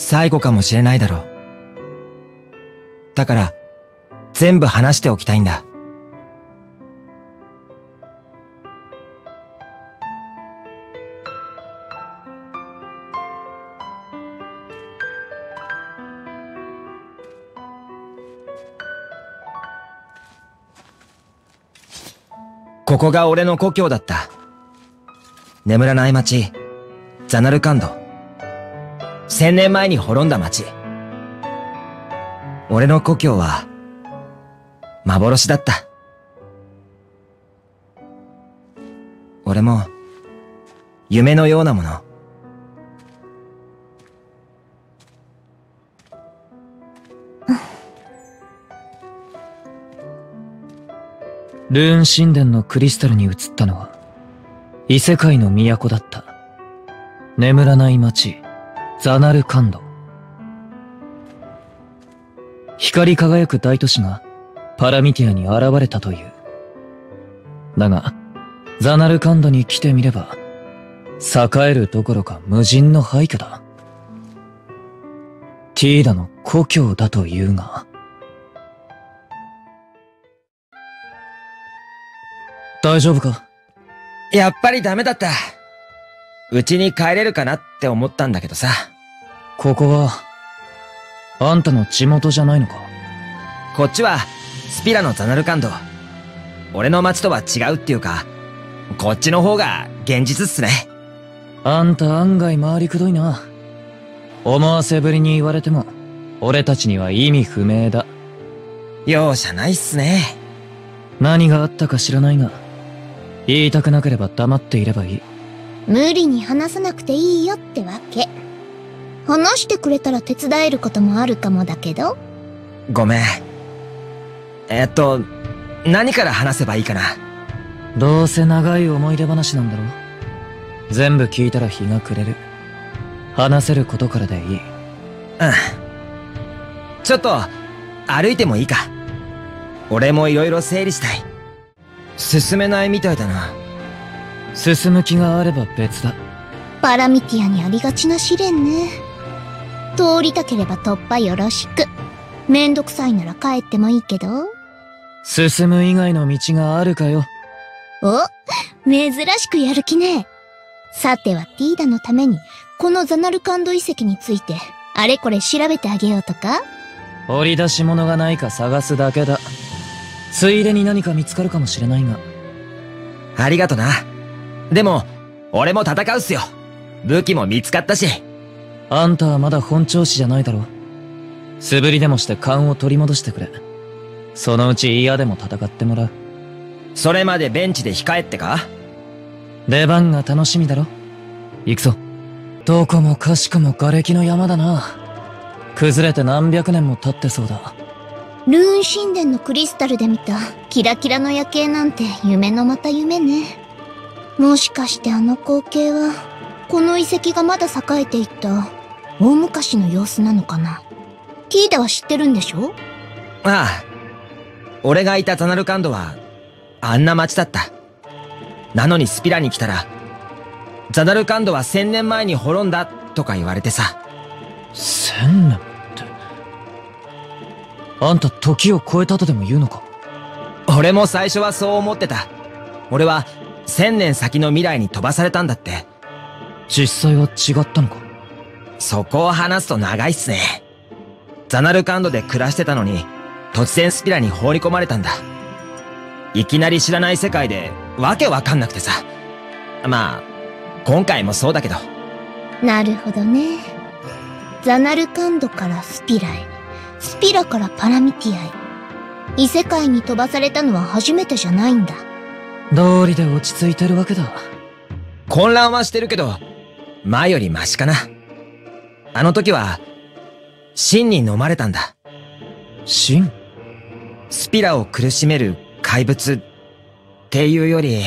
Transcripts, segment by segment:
最後かもしれないだろう。だから、全部話しておきたいんだ。ここが俺の故郷だった。眠らない街、ザナルカンド。千年前に滅んだ町。俺の故郷は、幻だった。俺も、夢のようなもの。ルーン神殿のクリスタルに映ったのは、異世界の都だった。眠らない街、ザナルカンド。光り輝く大都市がパラミティアに現れたという。だが、ザナルカンドに来てみれば、栄えるどころか無人の廃墟だ。ティーダの故郷だというが、大丈夫か？やっぱりダメだった。家に帰れるかなって思ったんだけどさ。ここは、あんたの地元じゃないのか？こっちは、スピラのザナルカンド。俺の町とは違うっていうか、こっちの方が現実っすね。あんた案外回りくどいな。思わせぶりに言われても、俺たちには意味不明だ。容赦ないっすね。何があったか知らないが、言いたくなければ黙っていればいい。無理に話さなくていいよってわけ。話してくれたら手伝えることもあるかもだけど。ごめん。えっと、何から話せばいいかな？どうせ長い思い出話なんだろ全部聞いたら日が暮れる。話せることからでいい。うん。ちょっと、歩いてもいいか？俺も色々整理したい。進めないみたいだな。進む気があれば別だ。パラミティアにありがちな試練ね。通りたければ突破よろしく。めんどくさいなら帰ってもいいけど。進む以外の道があるかよ。お珍しくやる気ね。さてはティーダのために、このザナルカンド遺跡について、あれこれ調べてあげようとか掘り出し物がないか探すだけだ。ついでに何か見つかるかもしれないが。ありがとな。でも、俺も戦うっすよ。武器も見つかったし。あんたはまだ本調子じゃないだろ。素振りでもして勘を取り戻してくれ。そのうち嫌でも戦ってもらう。それまでベンチで控えってか？出番が楽しみだろ。行くぞ。どこもかしくも瓦礫の山だな。崩れて何百年も経ってそうだ。ルーン神殿のクリスタルで見たキラキラの夜景なんて夢のまた夢ね。もしかしてあの光景は、この遺跡がまだ栄えていた大昔の様子なのかな？ティーダは知ってるんでしょ？ああ。俺がいたザナルカンドは、あんな街だった。なのにスピラに来たら、ザナルカンドは千年前に滅んだとか言われてさ。千年って。あんた時を超えたとでも言うのか？俺も最初はそう思ってた。俺は千年先の未来に飛ばされたんだって。実際は違ったのか？そこを話すと長いっすね。ザナルカンドで暮らしてたのに、突然スピラに放り込まれたんだ。いきなり知らない世界で、わけわかんなくてさ。まあ、今回もそうだけど。なるほどね。ザナルカンドからスピラへ、スピラからパラミティアへ。異世界に飛ばされたのは初めてじゃないんだ。道理で落ち着いてるわけだ。混乱はしてるけど、前よりマシかな。あの時は、真に飲まれたんだ。シンスピラを苦しめる怪物っていうより、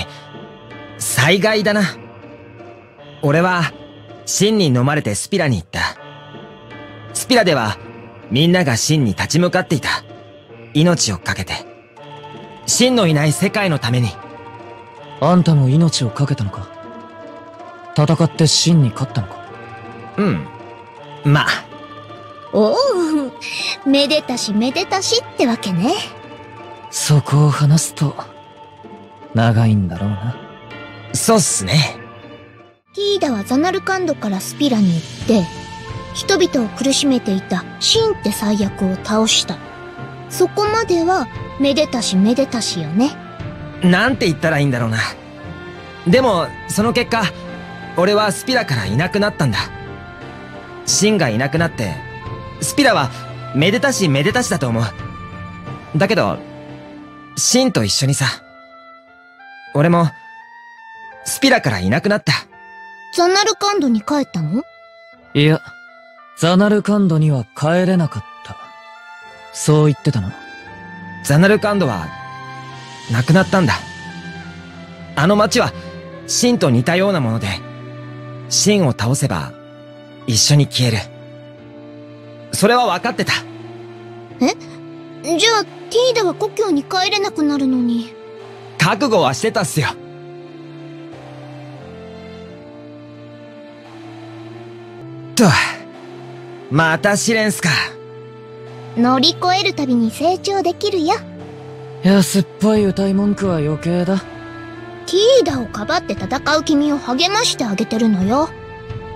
災害だな。俺は、真に飲まれてスピラに行った。スピラでは、みんなが真に立ち向かっていた。命を懸けて。真のいない世界のために。あんたも命を懸けたのか？戦って真に勝ったのか？うん。まあ、おう、めでたしめでたしってわけね。そこを話すと、長いんだろうな。そうっすね。ティーダはザナルカンドからスピラに行って、人々を苦しめていたシンって最悪を倒した。そこまでは、めでたしめでたしよね。なんて言ったらいいんだろうな。でも、その結果、俺はスピラからいなくなったんだ。シンがいなくなって、スピラはめでたしめでたしだと思う。だけど、シンと一緒にさ。俺も、スピラからいなくなった。ザナルカンドに帰ったの？いや、ザナルカンドには帰れなかった。そう言ってたな。ザナルカンドは、亡くなったんだ。あの街は、シンと似たようなもので、シンを倒せば、一緒に消える。それは分かってた。じゃあ、ティーダは故郷に帰れなくなるのに。覚悟はしてたっすよ。と、また試練っすか。乗り越えるたびに成長できるよ。安っぽい歌い文句は余計だ。ティーダをかばって戦う君を励ましてあげてるのよ。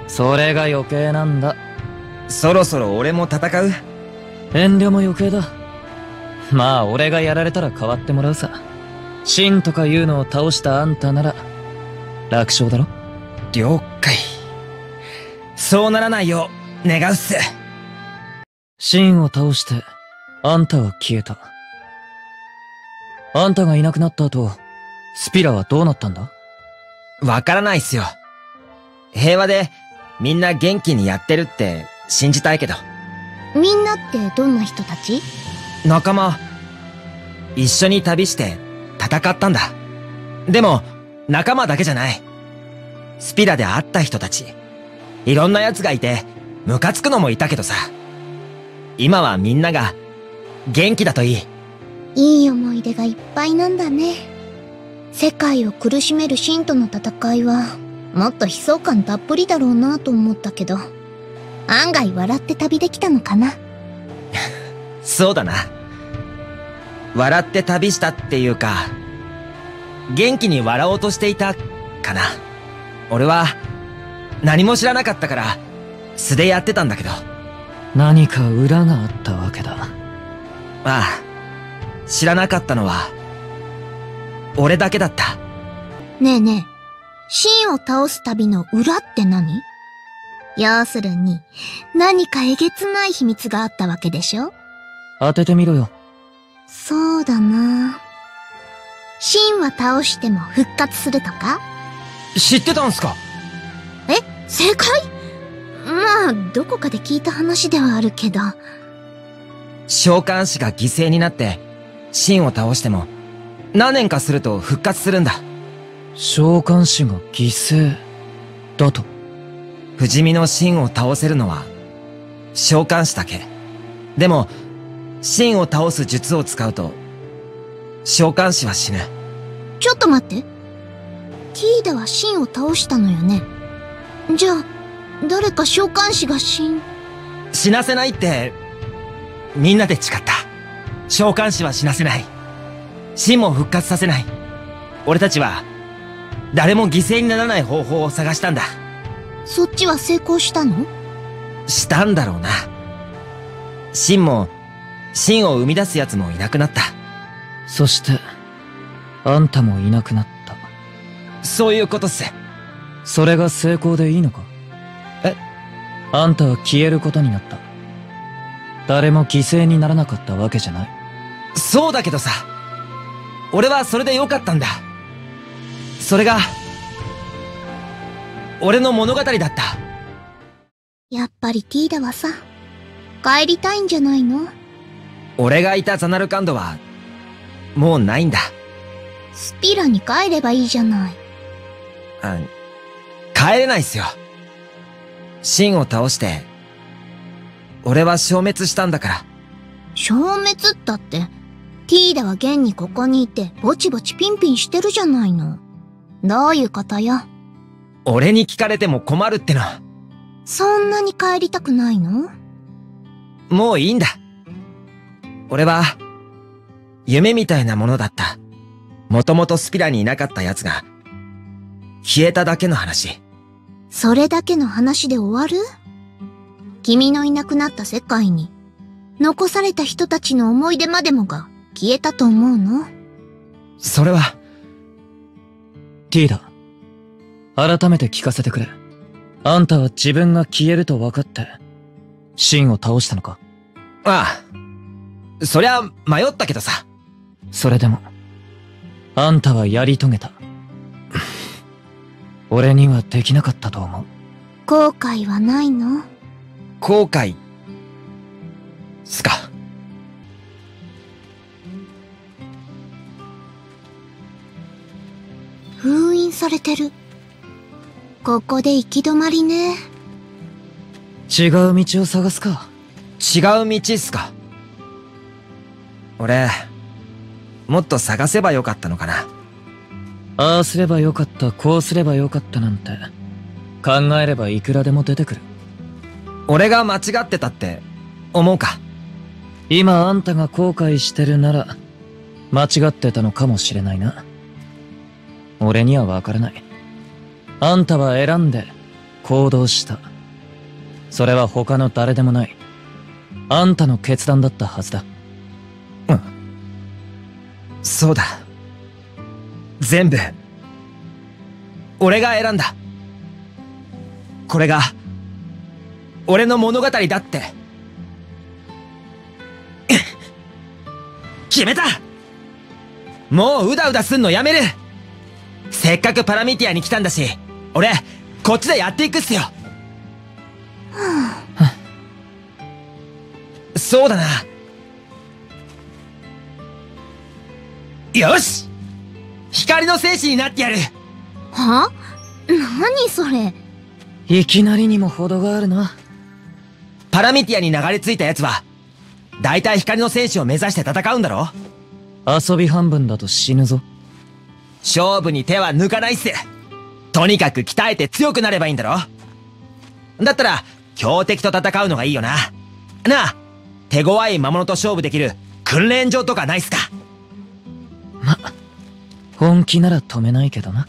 それが余計なんだ。そろそろ俺も戦う？遠慮も余計だ。まあ、俺がやられたら変わってもらうさ。シンとかいうのを倒したあんたなら、楽勝だろ？了解。そうならないよう、願うっす。シンを倒して、あんたは消えた。あんたがいなくなった後、スピラはどうなったんだ？わからないっすよ。平和で、みんな元気にやってるって信じたいけど。みんなってどんな人たち？仲間、一緒に旅して戦ったんだ。でも、仲間だけじゃない。スピラで会った人たち。いろんな奴がいて、ムカつくのもいたけどさ。今はみんなが、元気だといい。いい思い出がいっぱいなんだね。世界を苦しめるシンとの戦いは、もっと悲壮感たっぷりだろうなと思ったけど、案外笑って旅できたのかな。そうだな。笑って旅したっていうか、元気に笑おうとしていた、かな。俺は、何も知らなかったから、素でやってたんだけど。何か裏があったわけだ。ああ、知らなかったのは、俺だけだった。ねえねえ、シンを倒す旅の裏って何？要するに、何かえげつない秘密があったわけでしょ？当ててみろよ。そうだな。シンは倒しても復活するとか？知ってたんすか？え？正解？まあ、どこかで聞いた話ではあるけど。召喚師が犠牲になって、シンを倒しても、何年かすると復活するんだ。召喚師が犠牲、だと？不死身のシンを倒せるのは、召喚師だけ。でも、シンを倒す術を使うと、召喚師は死ぬ。ちょっと待って。ティーダはシンを倒したのよね？じゃあ、誰か召喚師が死ん？死なせないって、みんなで誓った。召喚師は死なせない。シンも復活させない。俺たちは、誰も犠牲にならない方法を探したんだ。そっちは成功したの？したんだろうな。シンも、シンを生み出す奴もいなくなった。そして、あんたもいなくなった。そういうことっす。それが成功でいいのか？え？あんたは消えることになった。誰も犠牲にならなかったわけじゃない。そうだけどさ。俺はそれでよかったんだ。それが、俺の物語だった。やっぱりティーダはさ、帰りたいんじゃないの？俺がいたザナルカンドは、もうないんだ。スピラに帰ればいいじゃない。あ、帰れないっすよ。シンを倒して、俺は消滅したんだから。消滅ったって、ティーダは現にここにいて、ぼちぼちピンピンしてるじゃないの。どういうことよ？俺に聞かれても困るっての。そんなに帰りたくないの？もういいんだ。俺は、夢みたいなものだった。もともとスピラにいなかった奴が、消えただけの話。それだけの話で終わる？君のいなくなった世界に、残された人たちの思い出までもが消えたと思うの？それは、ティーダ。改めて聞かせてくれ。あんたは自分が消えると分かって、シンを倒したのか？ああ、そりゃ迷ったけどさ。それでも、あんたはやり遂げた。俺にはできなかったと思う。後悔はないの？後悔、すか。されてる。ここで行き止まりね。違う道を探すか。違う道っすか。俺、もっと探せばよかったのかな。ああすればよかった、こうすればよかったなんて、考えればいくらでも出てくる。俺が間違ってたって、思うか。今あんたが後悔してるなら、間違ってたのかもしれないな。俺にはわからない。あんたは選んで、行動した。それは他の誰でもない。あんたの決断だったはずだ。うんそうだ。全部、俺が選んだ。これが、俺の物語だって。決めたもううだうだすんのやめるせっかくパラミティアに来たんだし、俺、こっちでやっていくっすよ。そうだな。よし光の戦士になってやるは？何それ？いきなりにも程があるな。パラミティアに流れ着いた奴は、大体光の戦士を目指して戦うんだろ？遊び半分だと死ぬぞ。勝負に手は抜かないっす。とにかく鍛えて強くなればいいんだろだったら、強敵と戦うのがいいよな。なあ、手強い魔物と勝負できる訓練場とかないっすか？ま、本気なら止めないけどな。